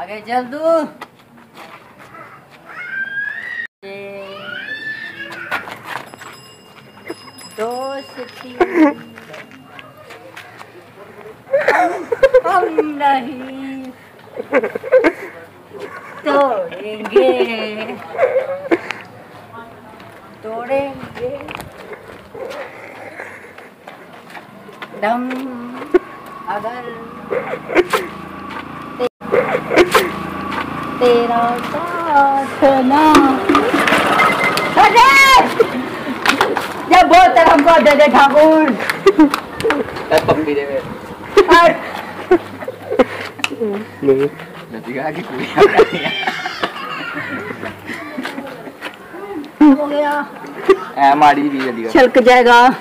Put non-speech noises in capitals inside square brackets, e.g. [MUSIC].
चल तू। दोस्ती हम नहीं तोड़ेंगे। तोड़ेंगे। दम अगर तेरा साथ ना। अरे! ये बहुत हमको दे दे ठाकुर। [LAUGHS] पप्पी दे। नहीं। की हो गया। भी जल्दी छलक जाएगा।